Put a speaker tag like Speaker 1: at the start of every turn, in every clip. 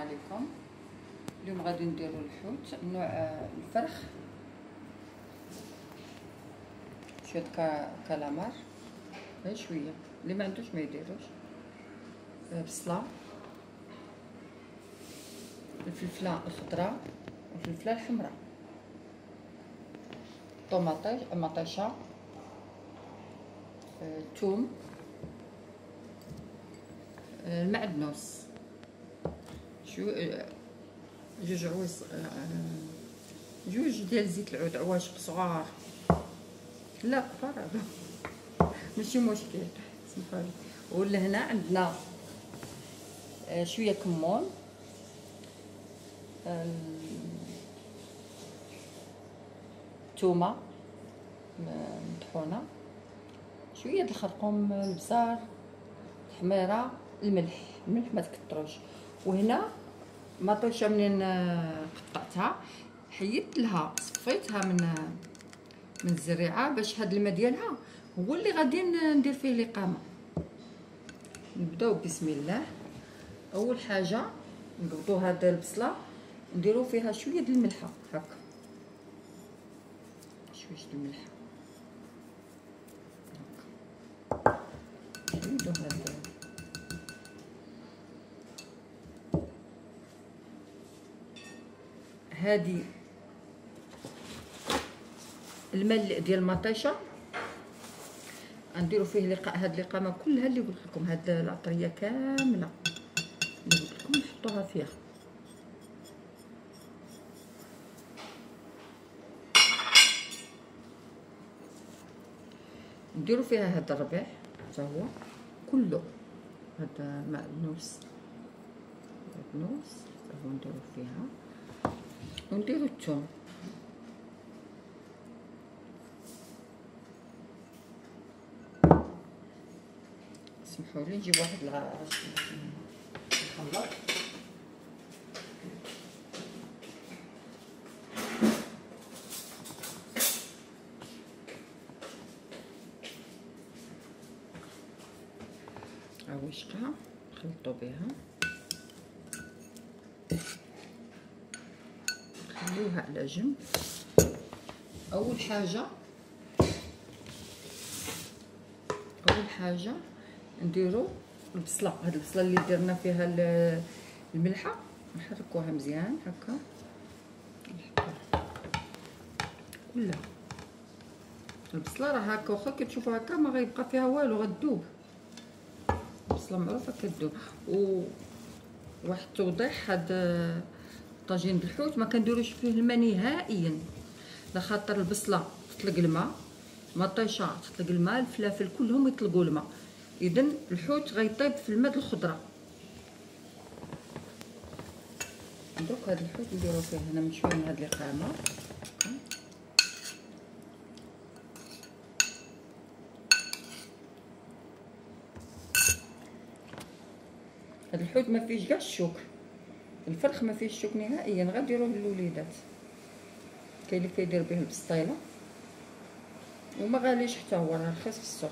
Speaker 1: عليكم. اليوم غادي نديرو الحوت نوع آه، الفرخ. شوية كا كالامار. غير شوية. اللي ما عندوش ما يديروش. آه، بصلة. الفلفلة الخضراء والفلفله الحمراء. طوماطيش مطيشه توم. آه، المعدنوس. شو آه، جوج عواش آه، جوج ديال زيت العود عواشق صغار. لا هذا ماشي مشكل. سمحولي. ولهنا عندنا آه، شوية كمون. آه، تومة مطحونة. شوية د الخرقوم البزار الحميرة الملح. الملح ما تكتروش. وهنا مطيشة منين آه، قطعتها حيدت لها صفيتها من من الزريعة باش هاد الماء ديالها هو اللي غادي ندير فيه الإقامة. نبداو بسم الله. أول حاجة نقبضوا هاد البصلة نديرو فيها شوية د الملحة هكا. شوية د الملحة. نزيدو هاد هادي الماء ديال المطيشه غنديروا فيه لقاء هاد الاقامه كلها اللي قلت لكم. هاد العطريه كاملة اللي قلت لكم نحطوها فيها. نديروا فيها هاد الربيع حتى هو كله. هذا معدنوس معدنوس حتى هو نديرو فيها. ونديرو الثوم سمحوا لي نجيب واحد العاش الخلاط عويشقها نخلطو بها نخليوها على جنب. أول حاجة أول حاجة نديرو البصلة هاد البصلة اللي درنا فيها الملحة نحركوها مزيان هكا. كلها. البصلة راه هكا واخا كتشوفوا هكا ما غيبقى فيها والو غتذوب البصلة معروفة كتذوب و واحد التوضيح هاد طاجين بالحوت ما كنديروش فيه الماء نهائيا. لخاطر البصلة تطلق الماء مطيشه تطلق الماء الفلافل كلهم يطلقوا الماء. اذا الحوت غيطيب في الماء الخضرة. دوك هاد الحوت نديرو فيه هنا من شوية من هاد الاقامه هاد الحوت ما فيهش كاع الشوك الفرخ ما فيهش الشوك نهائيا غنديروه للوليدات. كاين اللي كيدير به البسطيله وما غاليش حتى هو رخيص في السوق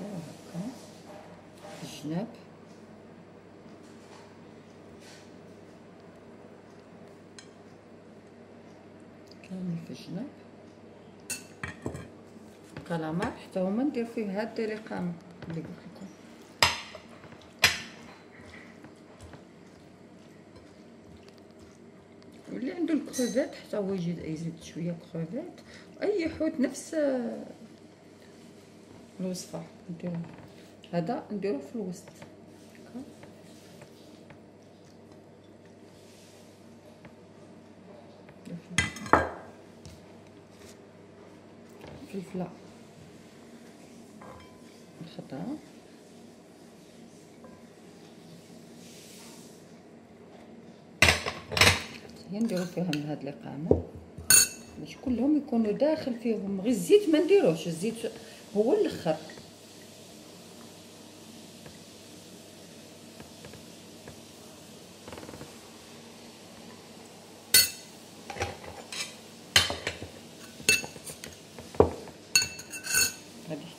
Speaker 1: هكا في الجناب الجناب كالامار حتى هما ندير فيه هاد الاقامه اللي قلت لكم. واللي عنده الكروفيت حتى هو يجي يزيد شوية كروفيت أي حوت نفس الوصفة. نديرو. هذا نديرو في الوسط. فلفله الخضراء هي نديرو فيها من هاد الاقامه باش كلهم يكونوا داخل فيهم. غير الزيت ما نديروش. الزيت هو الأخر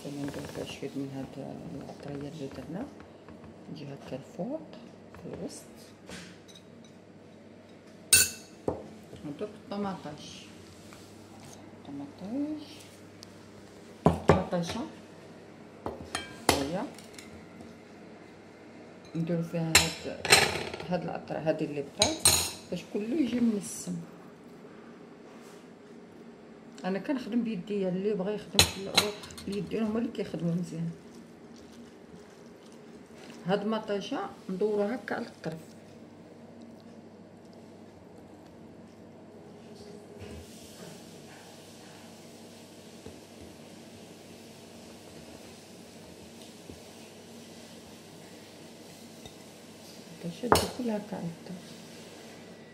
Speaker 1: ثاني ندير فيها شوية من هاد العطريه اللي درنا. نجي هكا الفوق في الوسط. ندير الطماطيش. طماطيش. طماطيشة. هي. نديرو فيها هاد هاد العطر هادي اللي بقات باش كله يجي منسم أنا كنخدم بيديا اللي بغى يخدم بيديا هما اللي كيخدموا مزيان. هاد مطيشه ندورها هكا على الطرف. تشد كلها هكا على الطرف.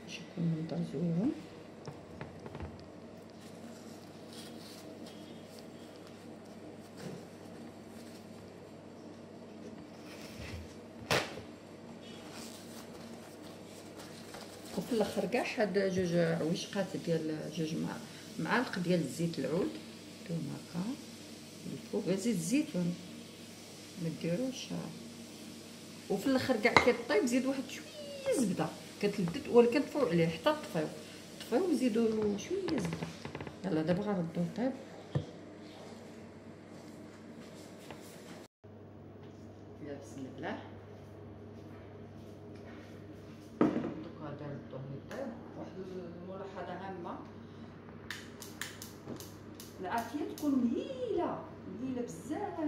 Speaker 1: باش يكون منظر زوين. وفي الآخر كاع هاد جوج عويشقات ديال جوج معالق ديال الزيت العود. نديرهم هكا. الفوق. زيت الزيتون. ما ديروش. وفي الآخر كاع كيطيب زيد واحد شوية زبدة. كتلدد ولكن طفيو عليه حتى طفيو طفيو وزيدوا شوية زبدة. يلا دابا غنردو طيب يا بسم الله ملاحظة هامة العافية تكون مهيلة مهيلة بزاف.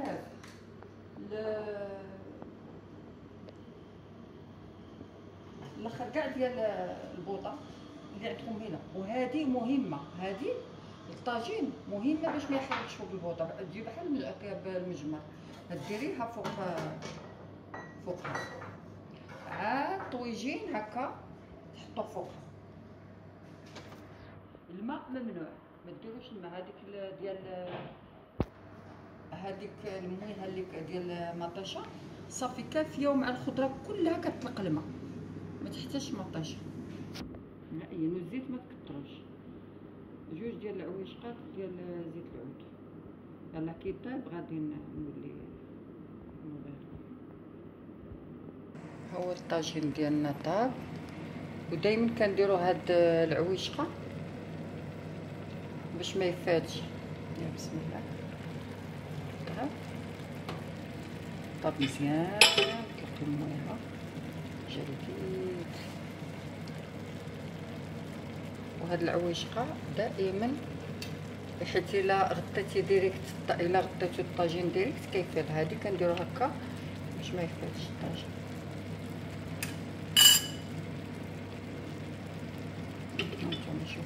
Speaker 1: الأخر كاع ديال البوطة اللي عندكم هنا وهذه مهمة هذه الطاجين مهمة باش ما يحرقش فوق البوطة. تجي بحال المجمر. ديريها فوق فوقها. عاد طويجين هكا تحطو فوقها. الماء ممنوع ما ديروش الماء هذيك ديال هذيك الموينه اللي ديال مطيشة. صافي كافيه ومع الخضرة كلها كتطلق الماء. ما تحتاجش مطيشة. نهائيا والزيت ما تكثروش جوج ديال العويشقات ديال زيت العود. يلا كي طيب غادي نولي هو الطاجين ديالنا طاب. ودائما كنديروا هاد العويشقه باش ما يفادش بسم الله طاب طاب مزيان كيطيب مويها جديد وهاد العويشقه دائما حيت الا غطيتي direct الا غطيتو الطاجين direct كيفيض هادي كنديرو هكا باش ما يفيضش الطاجين هانتوما شوف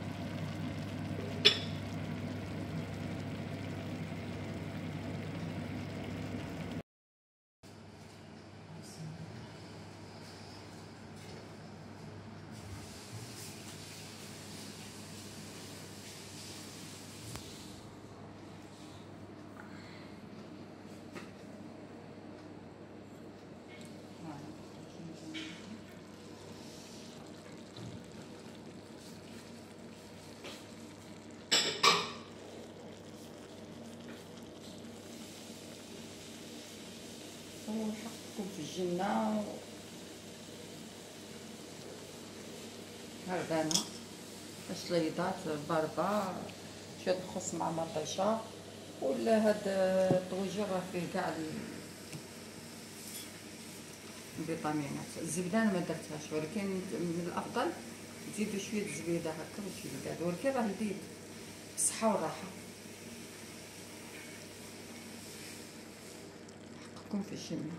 Speaker 1: الجنة هردانة. شليضات باربة شوية الخس مع مطيشة. ولا هاد الطويجة راه فيه كاع الفيتامينات. الزبدة أنا ما درتهاش ولكن من الأفضل تزيدوا شوية الزبيده هكا وشويه ولكن راه لذيذ بالصحه والراحه نحطكم في الجنة.